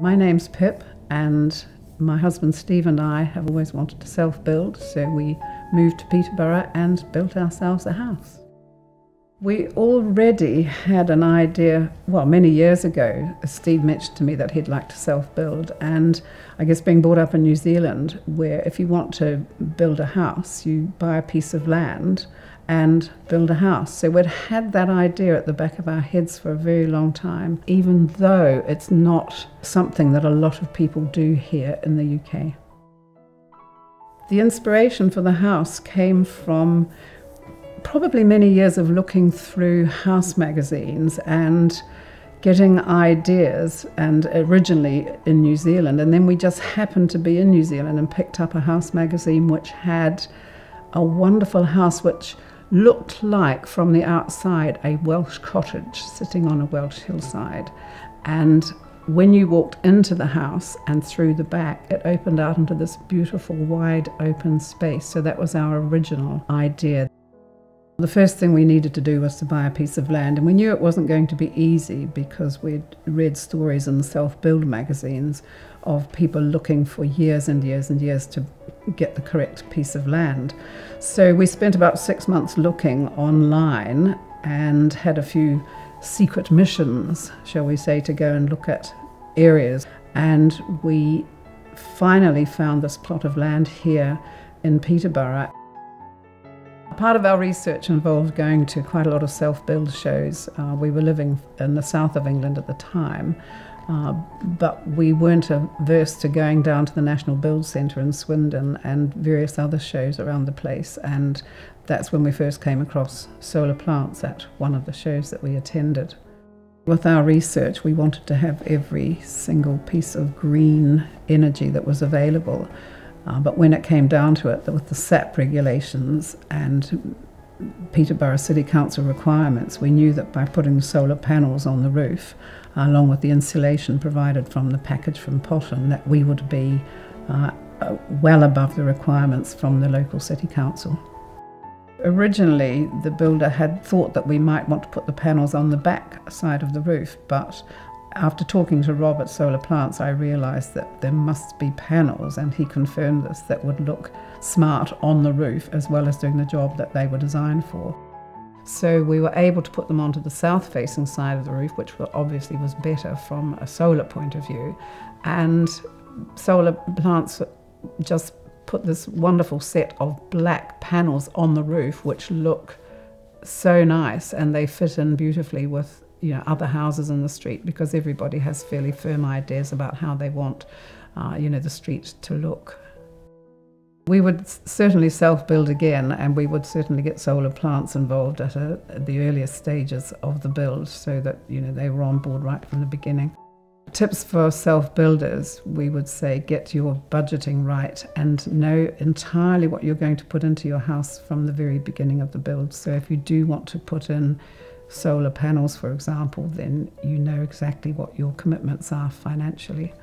My name's Pip, and my husband Steve and I have always wanted to self build, so we moved to Peterborough and built ourselves a house. We already had an idea, well, many years ago. Steve mentioned to me that he'd like to self build, and I guess being brought up in New Zealand, where if you want to build a house, you buy a piece of land and build a house. So we'd had that idea at the back of our heads for a very long time, even though it's not something that a lot of people do here in the UK. The inspiration for the house came from probably many years of looking through house magazines and getting ideas and originally in New Zealand and then we just happened to be in New Zealand and picked up a house magazine which had a wonderful house which looked like from the outside a Welsh cottage sitting on a Welsh hillside and when you walked into the house and through the back, it opened out into this beautiful wide open space. So that was our original idea. The first thing we needed to do was to buy a piece of land, and we knew it wasn't going to be easy because we'd read stories in self build magazines of people looking for years and years and years to get the correct piece of land. So we spent about six months looking online and had a few secret missions, shall we say, to go and look at areas. And we finally found this plot of land here in Peterborough. Part of our research involved going to quite a lot of self build shows. Uh, we were living in the south of England at the time, uh, but we weren't averse to going down to the National Build Centre in Swindon and various other shows around the place. And that's when we first came across solar plants at one of the shows that we attended. With our research, we wanted to have every single piece of green energy that was available. Uh, but when it came down to it, with the SAP regulations and Peterborough City Council requirements, we knew that by putting solar panels on the roof, along with the insulation provided from the package from Potton, that we would be uh, uh, well above the requirements from the local city council. Originally, the builder had thought that we might want to put the panels on the back side of the roof, but after talking to Rob at Solar Plants, I realised that there must be panels, and he confirmed this, that would look smart on the roof as well as doing the job that they were designed for. So we were able to put them onto the south facing side of the roof, which obviously was better from a solar point of view. And Solar Plants just put this wonderful set of black panels on the roof, which look so nice and they fit in beautifully with you know other houses in the street because everybody has fairly firm ideas about how they want uh, you know the street to look. We would certainly self-build again, and we would certainly get solar plants involved at, a, at the earliest stages of the build, so that you know they were on board right from the beginning. Tips for self-builders, we would say get your budgeting right and know entirely what you're going to put into your house from the very beginning of the build. So if you do want to put in solar panels, for example, then you know exactly what your commitments are financially.